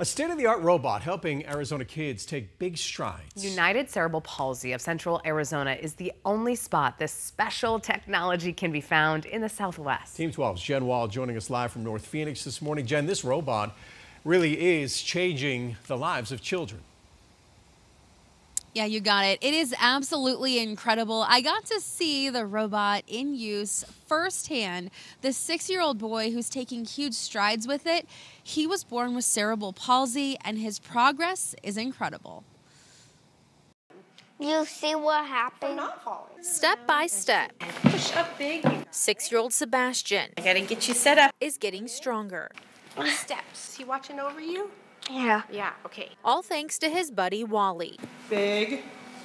A state-of-the-art robot helping Arizona kids take big strides. United Cerebral Palsy of Central Arizona is the only spot this special technology can be found in the Southwest. Team 12's Jen Wahl joining us live from North Phoenix this morning. Jen, this robot really is changing the lives of children. Yeah, you got it. It is absolutely incredible. I got to see the robot in use firsthand. The six year old boy who's taking huge strides with it, he was born with cerebral palsy, and his progress is incredible. You see what happened? Step by step, Push up big. six year old Sebastian I gotta get you set up. is getting stronger. Steps. He watching over you? Yeah. Yeah, okay. All thanks to his buddy Wally. Big,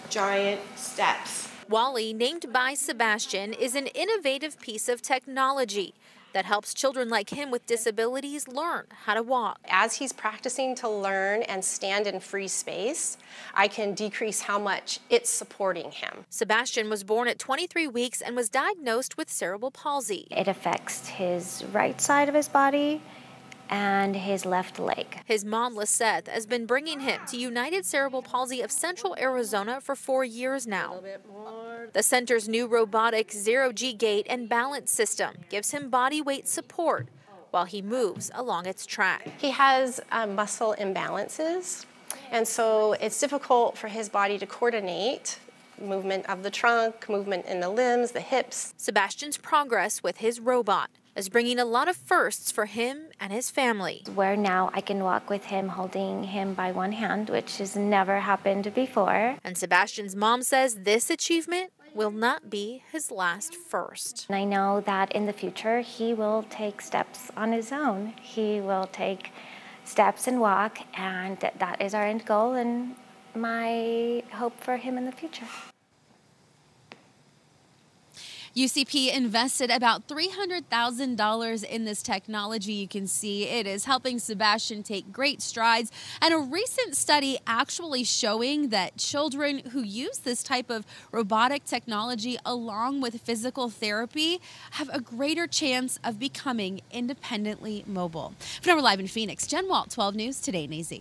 giant steps. Wally, named by Sebastian, is an innovative piece of technology that helps children like him with disabilities learn how to walk. As he's practicing to learn and stand in free space, I can decrease how much it's supporting him. Sebastian was born at 23 weeks and was diagnosed with cerebral palsy. It affects his right side of his body and his left leg. His mom, Lisette, has been bringing him to United Cerebral Palsy of Central Arizona for four years now. The center's new robotic zero G gait and balance system gives him body weight support while he moves along its track. He has uh, muscle imbalances, and so it's difficult for his body to coordinate movement of the trunk, movement in the limbs, the hips. Sebastian's progress with his robot is bringing a lot of firsts for him and his family. Where now I can walk with him holding him by one hand, which has never happened before. And Sebastian's mom says this achievement will not be his last first. And I know that in the future he will take steps on his own. He will take steps and walk, and that is our end goal and my hope for him in the future. UCP invested about $300,000 in this technology. You can see it is helping Sebastian take great strides. And a recent study actually showing that children who use this type of robotic technology along with physical therapy have a greater chance of becoming independently mobile. For now, we're live in Phoenix. Jen Wahl, 12 News, Today in AZ.